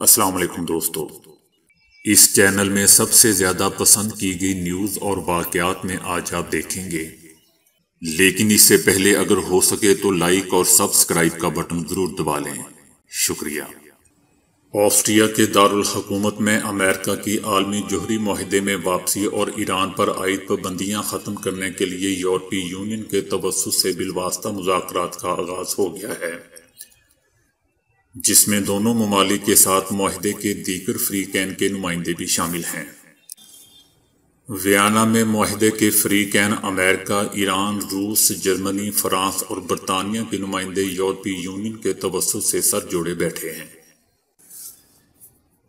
अस्सलाम वालेकुम दोस्तों। इस चैनल में सबसे ज़्यादा पसंद की गई न्यूज़ और वाक़यात में आज आप देखेंगे। लेकिन इससे पहले अगर हो सके तो लाइक और सब्सक्राइब का बटन ज़रूर दबा लें। शुक्रिया। ऑस्ट्रिया के दारुल हुकूमत में अमेरिका की आलमी जोहरी माहदे में वापसी और ईरान पर आयद पाबंदियाँ ख़त्म करने के लिए यूरोपीय यूनियन के तवसत से बिलवास्ता मुजाकर का आगाज़ हो गया है। जिसमें दोनों ममालिक के साथ माहदे के दीगर फ्री कैन के नुमाइंदे भी शामिल हैं। वियाना में माहदे के फ्री कैन अमेरिका, ईरान, रूस, जर्मनी, फ्रांस और बरतानिया के नुमाइंदे यूरोपीय यूनियन के तवसत से सर जोड़े बैठे हैं।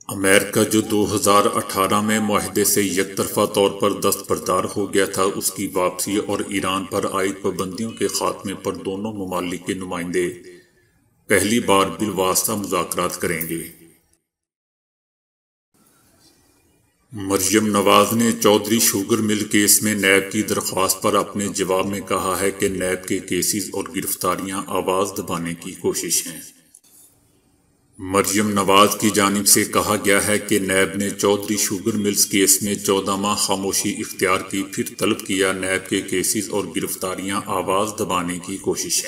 अमेरिका जो 2018 में माहदे से एक तरफा तौर पर दस्तबरदार हो गया था, उसकी वापसी और ईरान पर आयद पाबंदियों के खात्मे पर दोनों ममालिक के नुमाइंदे पहली बार बिलवास्ता मुजाकर करेंगे। मरियम नवाज़ ने चौधरी शुगर मिल केस में नैब की दरख्वास्त पर अपने जवाब में कहा है कि नैब के केसेस और गिरफ्तारियाँ आवाज़ दबाने की कोशिश हैं। मरियम नवाज़ की जानब से कहा गया है कि नैब ने चौधरी शुगर मिल्स केस में चौदह माह खामोशी इख्तियार की, फिर तलब किया नैब के केसेस और गिरफ्तारियाँ आवाज़ दबाने की कोशिश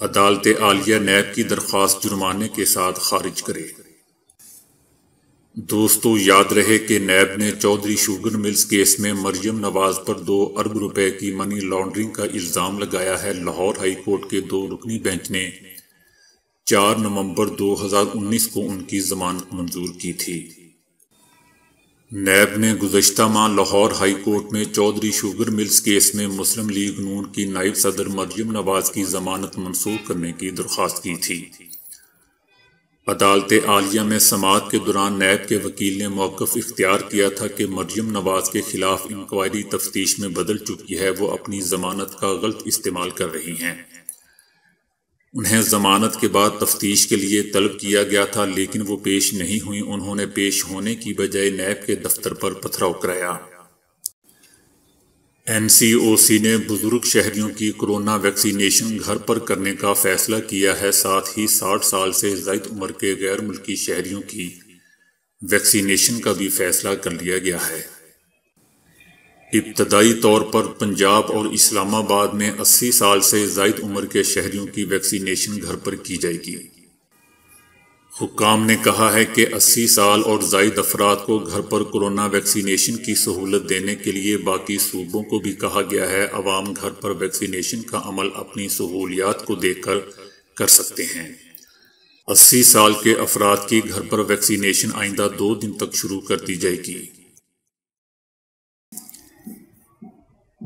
अदालत आलिया नैब की दरख्वास्त जुर्माने के साथ खारिज करे। दोस्तों, याद रहे कि नैब ने चौधरी शुगर मिल्स केस में मरियम नवाज़ पर दो अरब रुपए की मनी लॉन्ड्रिंग का इल्ज़ाम लगाया है। लाहौर हाई कोर्ट के दो रुकनी बेंच ने 4 नवंबर 2019 को उनकी जमानत मंजूर की थी। नैब ने गुजशत माह लाहौर हाई कोर्ट में चौधरी शुगर मिल्स केस में मुस्लिम लीग नून की नायब सदर मरियम नवाज़ की जमानत मनसूख करने की दरख्वास्त की थी। अदालत आलिया में समात के दौरान नैब के वकील ने मौकफ इख्तियार किया था कि मरियम नवाज़ के खिलाफ इंक्वायरी तफ्तीश में बदल चुकी है, वो अपनी जमानत का गलत इस्तेमाल कर रही हैं। उन्हें जमानत के बाद तफ्तीश के लिए तलब किया गया था, लेकिन वो पेश नहीं हुई। उन्होंने पेश होने की बजाय नैब के दफ्तर पर पथराव कराया। एनसीओसी ने बुज़ुर्ग शहरियों की कोरोना वैक्सीनेशन घर पर करने का फैसला किया है, साथ ही 60 साल से जायद उम्र के गैर मुल्की शहरियों की वैक्सीनेशन का भी फैसला कर लिया गया है। इब्तदाई तौर पर पंजाब और इस्लामाबाद में 80 साल से जायद उम्र के शहरियों की वैक्सीनेशन घर पर की जाएगी। हुकाम ने कहा है कि 80 साल और जायद अफराद को घर पर कोरोना वैक्सीनेशन की सहूलत देने के लिए बाकी सूबों को भी कहा गया है, अवाम घर पर वैक्सीनेशन का अमल अपनी सहूलियात को देखकर कर सकते हैं। 80 साल के अफराद की घर पर वैक्सीनेशन आइंदा दो दिन तक शुरू कर दी जाएगी।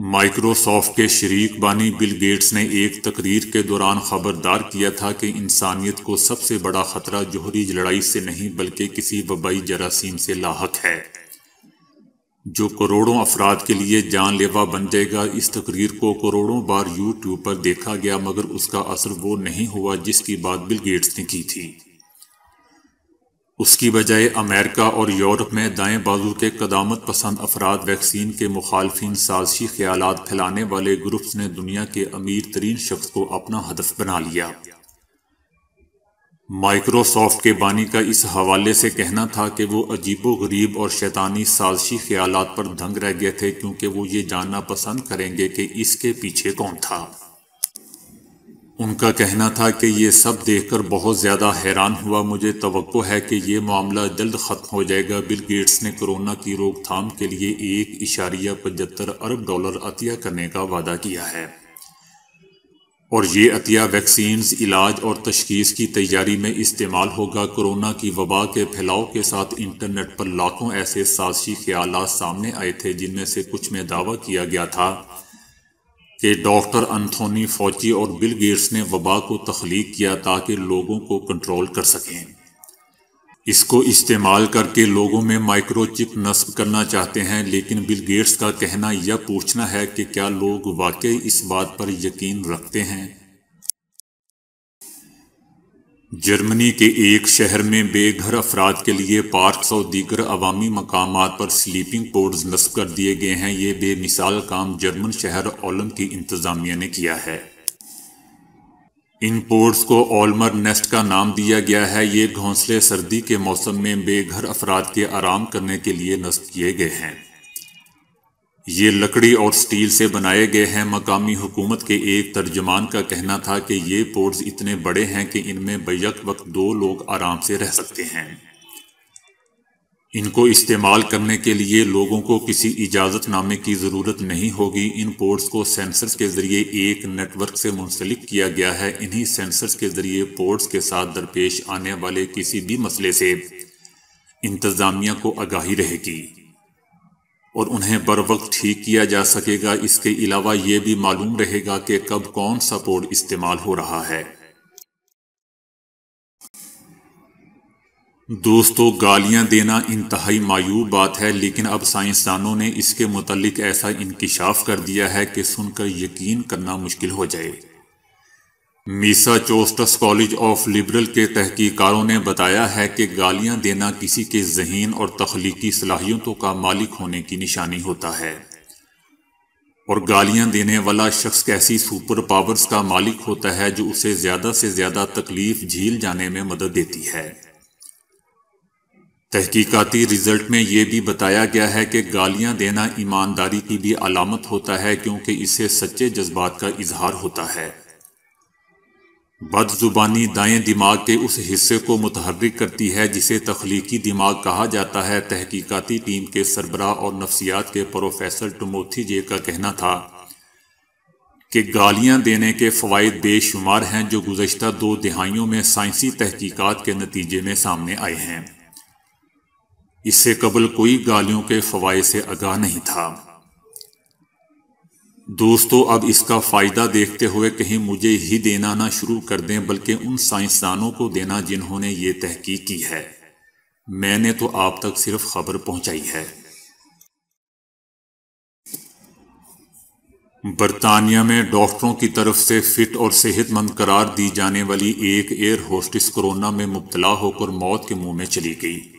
माइक्रोसॉफ्ट के शरीक बानी बिल गेट्स ने एक तकरीर के दौरान खबरदार किया था कि इंसानियत को सबसे बड़ा खतरा जोहरी लड़ाई से नहीं, बल्कि किसी वबाई जरासीम से लाक है। जो करोड़ों अफराद के लिए जानलेवा बन जाएगा, इस तकरीर को करोड़ों बार यूट्यूब पर देखा गया, मगर उसका असर वो नहीं हुआ जिसकी बात बिल गेट्स ने की थी। उसकी बजाय अमेरिका और यूरोप में दाएँ बाजू के कदामत पसंद अफराद वैक्सीन के मुखालफी साजिशी ख्याल फैलाने वाले ग्रुप्स ने दुनिया के अमीर तरीन शख्स को अपना हदफ बना लिया। माइक्रोसॉफ्ट के बानी का इस हवाले से कहना था कि वो अजीबो गरीब और शैतानी साजिशी ख्याल पर दंग रह गए थे, क्योंकि वो ये जानना पसंद करेंगे कि इसके पीछे कौन था। उनका कहना था कि ये सब देखकर बहुत ज़्यादा हैरान हुआ। मुझे तो है कि ये मामला जल्द ख़त्म हो जाएगा। बिल गेट्स ने कोरोना की रोकथाम के लिए एक इशारिया पचहत्तर अरब डॉलर अतिया करने का वादा किया है। और ये अतिया वैक्सीन इलाज और तशखीस की तैयारी में इस्तेमाल होगा। कोरोना की वबा के फैलाव के साथ इंटरनेट पर लाखों ऐसे साजिशी ख्याल सामने आए थे, जिनमें से कुछ में दावा किया गया था। कि डॉक्टर अंथोनी फौजी और बिल गेट्स ने वबा को तख्लीक किया ताकि लोगों को कंट्रोल कर सकें। इसको इस्तेमाल करके लोगों में माइक्रोचिप नस्ब करना चाहते हैं, लेकिन बिल गेट्स का कहना यह पूछना है कि क्या लोग वाकई इस बात पर यकीन रखते हैं? जर्मनी के एक शहर में बेघर अफराद के लिए पार्क और दीगर अवामी मकाम पर स्लीपिंग पोर्ड्स नस्ब कर दिए गए हैं। ये बेमिसाल काम जर्मन शहर ओलम की इंतज़ामिया ने किया है। इन पोर्ट्स को ऑलमर नेस्ट का नाम दिया गया है। ये घोंसले सर्दी के मौसम में बेघर अफराद के आराम करने के लिए नस्ब किए गए हैं। ये लकड़ी और स्टील से बनाए गए हैं। मकामी हुकूमत के एक तर्जमान का कहना था कि ये पोर्ट्स इतने बड़े हैं कि इनमें बैक वक्त दो लोग आराम से रह सकते हैं। इनको इस्तेमाल करने के लिए लोगों को किसी इजाज़तनामे की ज़रूरत नहीं होगी। इन पोर्ट्स को सेंसर्स के ज़रिए एक नेटवर्क से मुंसलिक किया गया है। इन्हीं सेंसर्स के ज़रिए पोर्ट्स के साथ दरपेश आने वाले किसी भी मसले से इंतज़ामिया को आगाही रहेगी। और उन्हें बर वक्त ठीक किया जा सकेगा। इसके अलावा ये भी मालूम रहेगा कि कब कौन सा पोर्ट इस्तेमाल हो रहा है। दोस्तों, गालियाँ देना इंतहाई मायूब बात है, लेकिन अब साइंसदानों ने इसके मुतलिक ऐसा इंकशाफ कर दिया है कि सुनकर यकीन करना मुश्किल हो जाए। Massachusetts college of liberal के तहकीकारों ने बताया है कि गालियाँ देना किसी के जहन और तख्लीकी सलाहियतों का मालिक होने की निशानी होता है। और गालियाँ देने वाला शख्स कैसी सुपर पावर्स का मालिक होता है जो उसे ज़्यादा से ज़्यादा तकलीफ़ झील जाने में मदद देती है। तहकीकाती रिज़ल्ट में यह भी बताया गया है कि गालियाँ देना ईमानदारी की भी अलामत होता है क्योंकि इससे सच्चे जज्बात का इजहार होता है। बदजुबानी दाएँ दिमाग के उस हिस्से को मुतहरिक करती है, जिसे तख्लीकी दिमाग कहा जाता है। तहकीकती टीम के सरबरा और नफ्सियात के प्रोफेसर टमोथी जे का कहना था कि गालियाँ देने के फ़वाद बेशुमार हैं जो गुजशत दो दिहाइयों में साइंसी तहकीकात के नतीजे में सामने आए हैं। इससे कबल कोई गालियों के फ़वाद से आगाह नहीं था। दोस्तों, अब इसका फ़ायदा देखते हुए कहीं मुझे ही देना ना शुरू कर दें, बल्कि उन साइंसदानों को देना जिन्होंने ये तहकीक की है। मैंने तो आप तक सिर्फ़ खबर पहुंचाई है। बरतानिया में डॉक्टरों की तरफ़ से फिट और सेहतमंद करार दी जाने वाली एक एयर होस्टिस कोरोना में मुब्तला होकर मौत के मुँह में चली गई।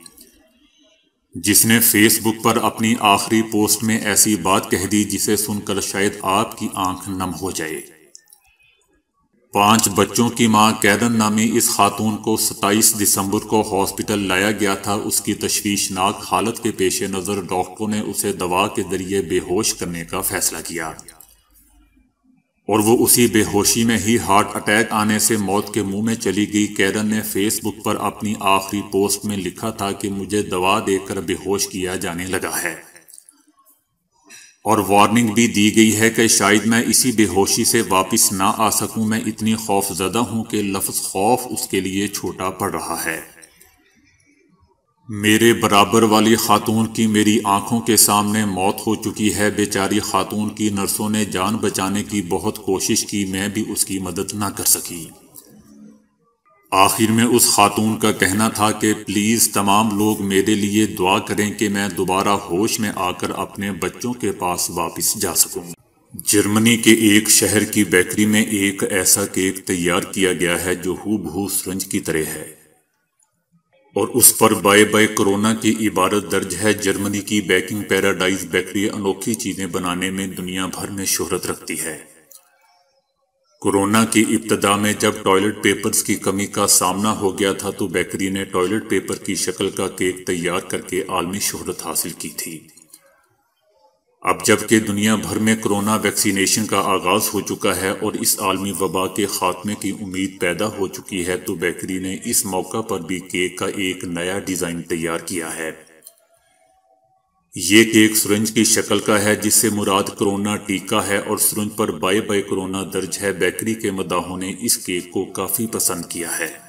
जिसने फेसबुक पर अपनी आखिरी पोस्ट में ऐसी बात कह दी जिसे सुनकर शायद आपकी आँख नम हो जाए। पाँच बच्चों की माँ कैदन नामी इस खातून को 27 दिसंबर को हॉस्पिटल लाया गया था। उसकी तशवीशनाक हालत के पेश नज़र डॉक्टरों ने उसे दवा के ज़रिए बेहोश करने का फैसला किया। और वो उसी बेहोशी में ही हार्ट अटैक आने से मौत के मुँह में चली गई। कैरन ने फेसबुक पर अपनी आखिरी पोस्ट में लिखा था कि मुझे दवा देकर बेहोश किया जाने लगा है। और वार्निंग भी दी गई है कि शायद मैं इसी बेहोशी से वापस ना आ सकूँ। मैं इतनी खौफजदा हूँ कि लफ्ज़ खौफ उसके लिए छोटा पड़ रहा है। मेरे बराबर वाली खातून की मेरी आँखों के सामने मौत हो चुकी है। बेचारी खातून की नर्सों ने जान बचाने की बहुत कोशिश की, मैं भी उसकी मदद ना कर सकी। आखिर में उस खातून का कहना था कि, प्लीज़ तमाम लोग मेरे लिए दुआ करें कि मैं दोबारा होश में आकर अपने बच्चों के पास वापस जा सकूँ। जर्मनी के एक शहर की बेकरी में एक ऐसा केक तैयार किया गया है जो हु बहू सरंज की तरह है। और उस पर बाय बाय कोरोना की इबारत दर्ज है। जर्मनी की बेकिंग पैराडाइज बेकरी अनोखी चीज़ें बनाने में दुनिया भर में शोहरत रखती है। कोरोना की इब्तदा में जब टॉयलेट पेपर्स की कमी का सामना हो गया था तो बेकरी ने टॉयलेट पेपर की शक्ल का केक तैयार करके आलमी शोहरत हासिल की थी। अब जबकि दुनिया भर में कोरोना वैक्सीनेशन का आगाज़ हो चुका है और इस आलमी वबा के खात्मे की उम्मीद पैदा हो चुकी है तो बेकरी ने इस मौका पर भी केक का एक नया डिज़ाइन तैयार किया है। ये केक सुरंज की शक्ल का है, जिससे मुराद कोरोना टीका है और सुरंज पर बाय बाय कोरोना दर्ज है। बेकरी के मदाहों ने इस केक को काफ़ी पसंद किया है।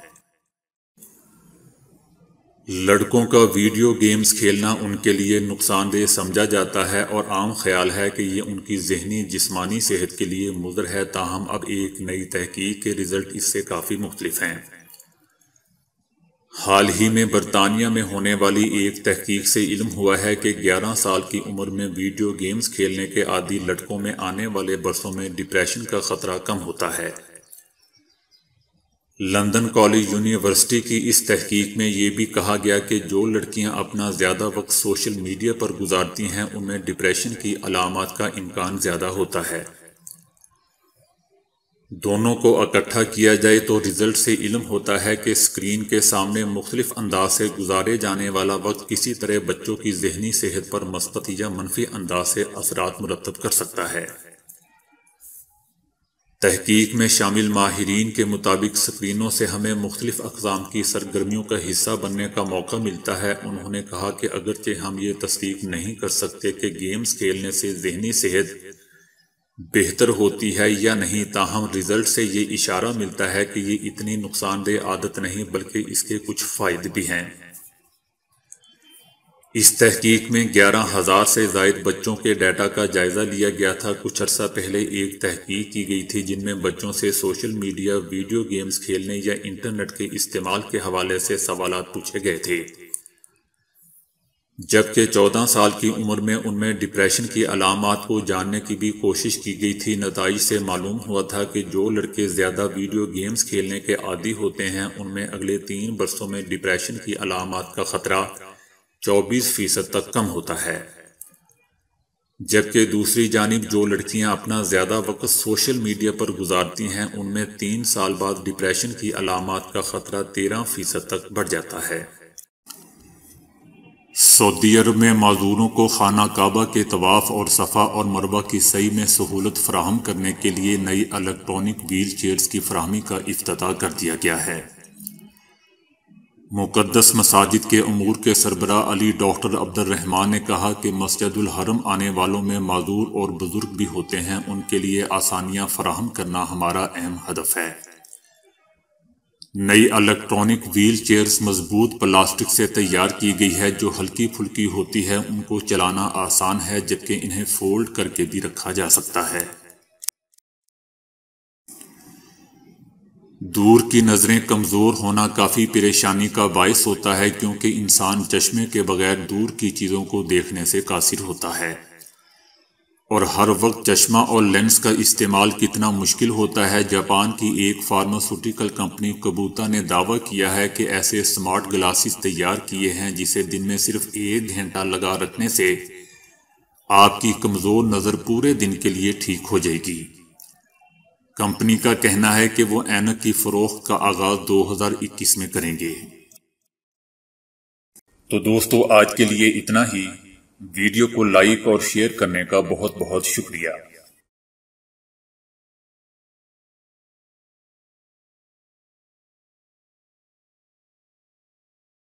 लड़कों का वीडियो गेम्स खेलना उनके लिए नुकसानदेह समझा जाता है और आम ख्याल है कि ये उनकी जहनी, जिस्मानी सेहत के लिए मुजर है। ताहम अब एक नई तहकीक के रिज़ल्ट इससे काफ़ी मुख्तलिफ़ हैं। हाल ही में बरतानिया में होने वाली एक तहकीक से इल्म हुआ है कि 11 साल की उम्र में वीडियो गेम्स खेलने के आदि लड़कों में आने वाले बरसों में डिप्रेशन का खतरा कम होता है। लंदन कॉलेज यूनिवर्सिटी की इस तहकीक में ये भी कहा गया कि जो लड़कियाँ अपना ज़्यादा वक्त सोशल मीडिया पर गुजारती हैं उनमें डिप्रेशन की अलामत का इम्कान ज़्यादा होता है। दोनों को इकट्ठा किया जाए तो रिज़ल्ट से इलम होता है कि स्क्रीन के सामने मुख्तलिफ़ अंदाज से गुजारे जाने वाला वक्त किसी तरह बच्चों की जहनी सेहत पर मस्बत या मनफी अंदाज से असरात मुरतब कर सकता है। तहकीक में शामिल माहरीन के मुताबिक स्क्रीनों से हमें मुख्तलिफ़ अकसाम की सरगर्मियों का हिस्सा बनने का मौका मिलता है। उन्होंने कहा कि अगरचे हम ये तस्दीक नहीं कर सकते कि गेम्स खेलने से जहनी सेहत बेहतर होती है या नहीं। ताहम रिज़ल्ट से ये इशारा मिलता है कि ये इतनी नुकसानदेह आदत नहीं, बल्कि इसके कुछ फ़ायदे भी हैं। इस तहकीक में ग्यारह हज़ार से जायद बच्चों के डाटा का जायजा लिया गया था। कुछ अर्सा पहले एक तहकीक की गई थी, जिनमें बच्चों से सोशल मीडिया, वीडियो गेम्स खेलने या इंटरनेट के इस्तेमाल के हवाले से सवाल पूछे गए थे। जबकि चौदह साल की उम्र में उनमें डिप्रेशन की अलामत को जानने की भी कोशिश की गई थी। नतज से मालूम हुआ था कि जो लड़के ज़्यादा वीडियो गेम्स खेलने के आदि होते हैं, उनमें अगले तीन बरसों में डिप्रेशन की अलामत का खतरा चौबीस फ़ीसद तक कम होता है। जबकि दूसरी जानब जो लड़कियाँ अपना ज़्यादा वक्त सोशल मीडिया पर गुजारती हैं, उनमें तीन साल बाद डिप्रेशन की अलामत का खतरा तेरह फ़ीसद तक बढ़ जाता है। सऊदी अरब में मज़दूरों को खाना काबा के तवाफ़ और सफ़ा और मरबा की सही में सहूलत फ्राहम करने के लिए नई इलेक्ट्रॉनिक व्हील चेयर्स की फ्राहमी का अफ्ताह कर दिया गया है। मुकदस मसाजिद के अमूर के सरबरा अली डॉक्टर अब्दुलरहमान ने कहा कि मस्जिदुल हरम आने वालों में माजूर और बुज़ुर्ग भी होते हैं। उनके लिए आसानियाँ फराहम करना हमारा अहम हदफ है। नई इलेक्ट्रॉनिक व्हील चेयर्स मज़बूत प्लास्टिक से तैयार की गई है। जो हल्की फुल्की होती है, उनको चलाना आसान है, जबकि इन्हें फोल्ड करके भी रखा जा सकता है। दूर की नज़रें कमज़ोर होना काफ़ी परेशानी का बायस होता है क्योंकि इंसान चश्मे के बगैर दूर की चीज़ों को देखने से कासिर होता है। और हर वक्त चश्मा और लेंस का इस्तेमाल कितना मुश्किल होता है। जापान की एक फार्मास्यूटिकल कंपनी कबूता ने दावा किया है कि ऐसे स्मार्ट ग्लासेस तैयार किए हैं जिसे दिन में सिर्फ़ एक घंटा लगा रखने से आपकी कमज़ोर नज़र पूरे दिन के लिए ठीक हो जाएगी। कंपनी का कहना है कि वो एनक की फरोख्त का आगाज़ 2021 में करेंगे। तो दोस्तों, आज के लिए इतना ही। वीडियो को लाइक और शेयर करने का बहुत बहुत शुक्रिया।